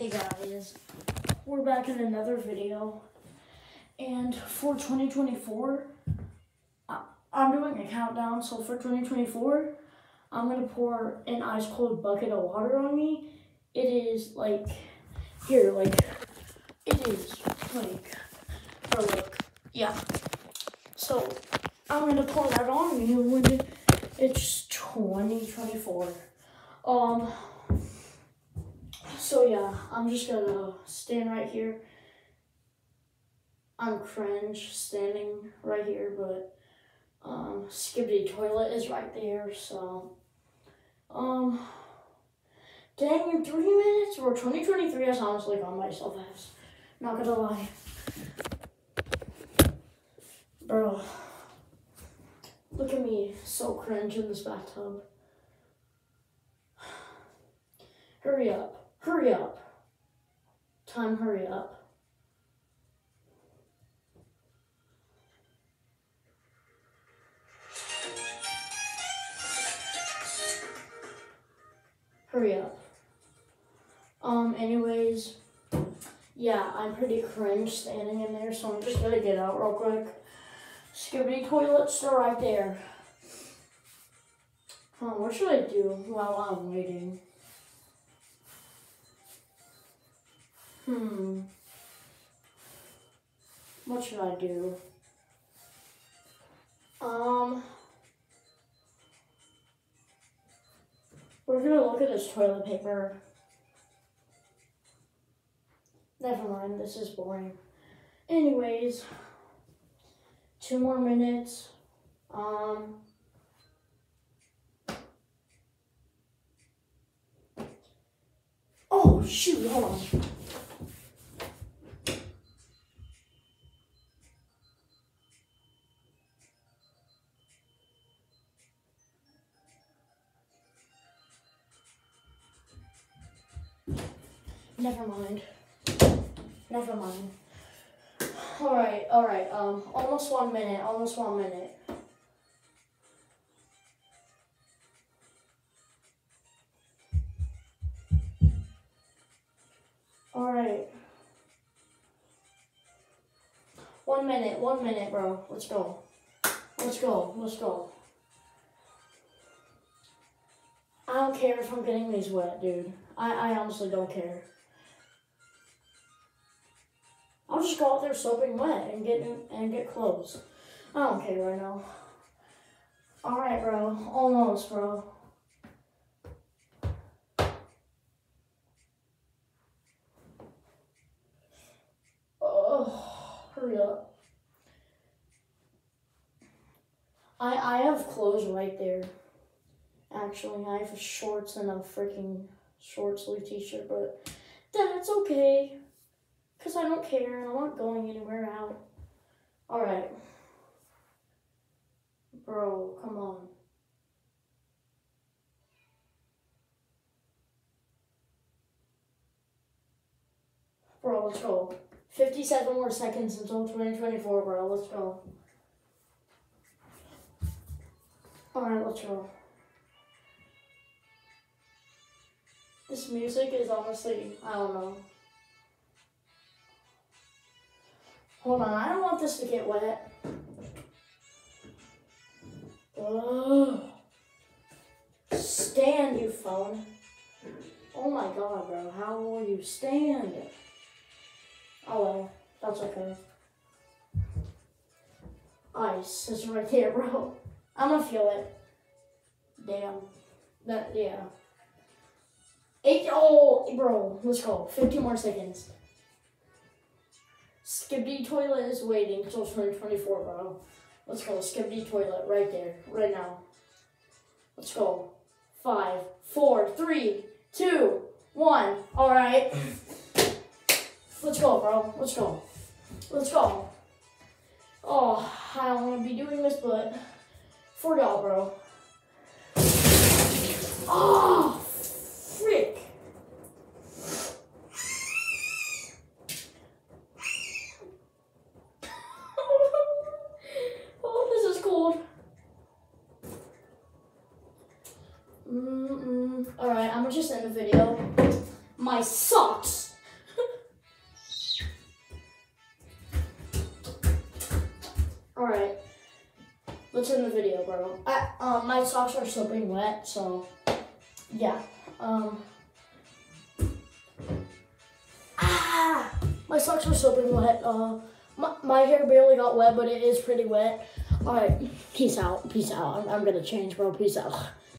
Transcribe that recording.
Hey guys, we're back in another video, and for 2024, I- I'm doing a countdown. So for 2024, I'm gonna pour an ice cold bucket of water on me. It is like here, like it is like, bro, look, yeah. So I'm gonna pour that on me when it's 2024. Um. So yeah, I'm just gonna stand right here. I'm cringe standing right here, but um, Skibidi toilet is right there. So um, dang, in three minutes or 2023, I honestly gone myself as. Not gonna lie, bro. Look at me, so cringe in this bathtub. Hurry up. Hurry up. Time, hurry up. Hurry up. Um, anyways, yeah, I'm pretty cringe standing in there, so I'm just gonna get out real quick. Skibidi toilets are right there. Um, what should I do while I'm waiting? Hmm. What should I do? Um. We're gonna look at this toilet paper. Never mind, this is boring. Anyways, two more minutes. Um. Oh, shoot, hold on. Never mind. Never mind. All right, all right. Um, almost one minute. Almost one minute. All right. One minute. One minute, bro. Let's go. Let's go. Let's go. Don't care if I'm getting these wet, dude. I, I honestly don't care. I'll just go out there soaking wet and get and get clothes. I don't care right now. All right, bro. Almost, bro. Oh, hurry up. I I have clothes right there. Actually, I have shorts and a freaking short sleeve t-shirt, but that's okay. Because I don't care and I'm not going anywhere out. Alright. Bro, come on. Bro, let's go. 57 more seconds until 2024, bro. Let's go. Alright, let's go. This music is honestly, I don't know. Hold on, I don't want this to get wet. Ugh. Stand, you phone. Oh my god, bro. How will you stand? Oh well, that's okay. Ice is right there, bro. I'm gonna feel it. Damn. That, yeah. Eight, oh, bro, let's go. 15 more seconds. Skibidi toilet is waiting until 2024, bro. Let's go. Skibidi toilet right there, right now. Let's go. Five, four, three, two, one. All right. Let's go, bro. Let's go. Let's go. Oh, I don't want to be doing this, but for y'all, bro. Oh, I'm just in the video. My socks. Alright. Let's end the video, bro. I, um, my socks are soaping wet, so yeah. Um, ah! My socks are soaping wet. Uh, my, my hair barely got wet, but it is pretty wet. Alright, peace out. Peace out. I'm, I'm gonna change, bro. Peace out.